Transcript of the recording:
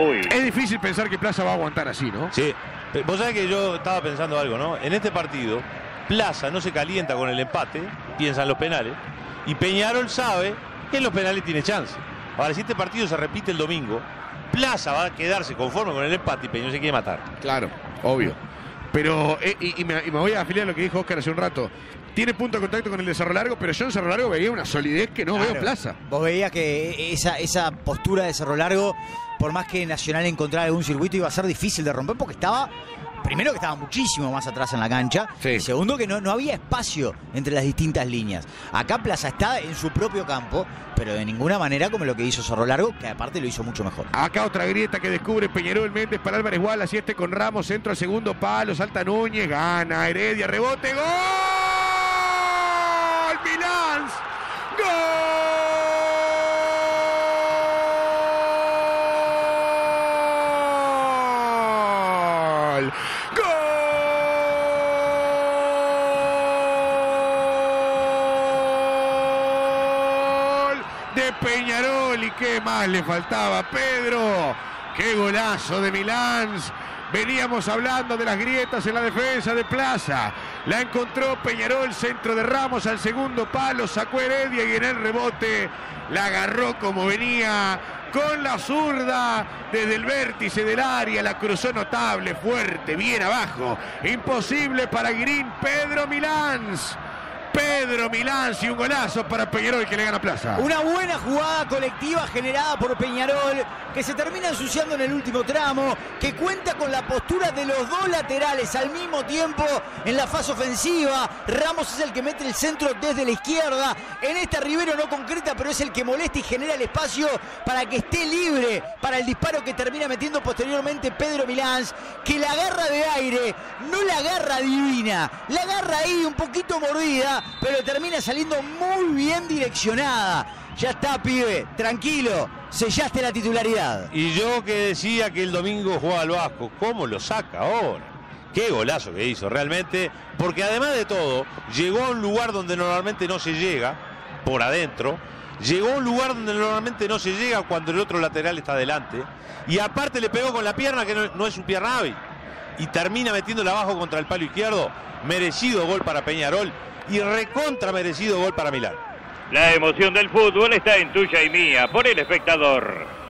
uy. Es difícil pensar que Plaza va a aguantar así, ¿no? Sí. Vos sabés que yo estaba pensando algo, ¿no? En este partido, Plaza no se calienta con el empate, piensa en los penales, y Peñarol sabe que en los penales tiene chance. Ahora, si este partido se repite el domingo, Plaza va a quedarse conforme con el empate y Peñarol se quiere matar. Claro, obvio. Pero, eh, y, y me, y me voy a afiliar a lo que dijo Oscar hace un rato. Tiene punto de contacto con el de Cerro Largo, pero yo en Cerro Largo veía una solidez que no veo en Plaza. Vos veías que esa, esa postura de Cerro Largo, por más que Nacional encontrara algún circuito, iba a ser difícil de romper porque estaba. Primero que estaba muchísimo más atrás en la cancha. Sí. Y segundo que no, no había espacio entre las distintas líneas. Acá Plaza está en su propio campo, pero de ninguna manera como lo que hizo Cerro Largo, que aparte lo hizo mucho mejor. Acá otra grieta que descubre Peñarol Méndez para Álvarez Wallace este con Ramos, centro al segundo palo, salta Núñez, gana Heredia, rebote, gol. Gol. De Peñarol y qué más le faltaba, Pedro. Qué golazo de Milán. Veníamos hablando de las grietas en la defensa de Plaza. La encontró Peñarol, centro de Ramos al segundo palo, sacó Heredia y en el rebote la agarró como venía con la zurda desde el vértice del área, la cruzó notable, fuerte, bien abajo. Imposible para Guirín, Pedro Milán. Pedro Milán y un golazo para Peñarol que le gana Plaza. Una buena jugada colectiva generada por Peñarol, que se termina ensuciando en el último tramo, que cuenta con la postura de los dos laterales al mismo tiempo en la fase ofensiva. Ramos es el que mete el centro desde la izquierda. En esta Rivero no concreta, pero es el que molesta y genera el espacio para que esté libre para el disparo que termina metiendo posteriormente Pedro Milán, que la agarra de aire, no la agarra divina, la agarra ahí un poquito mordida, pero termina saliendo muy bien direccionada. Ya está, pibe, tranquilo, sellaste la titularidad. Y yo que decía que el domingo jugaba al Vasco, ¿cómo lo saca ahora? Qué golazo que hizo realmente, porque además de todo, llegó a un lugar donde normalmente no se llega, por adentro, llegó a un lugar donde normalmente no se llega cuando el otro lateral está adelante, y aparte le pegó con la pierna que no, no es su pierna hábil, y termina metiéndola abajo contra el palo izquierdo, merecido gol para Peñarol, y recontra merecido gol para Milán. La emoción del fútbol está en tuya y mía, por el espectador.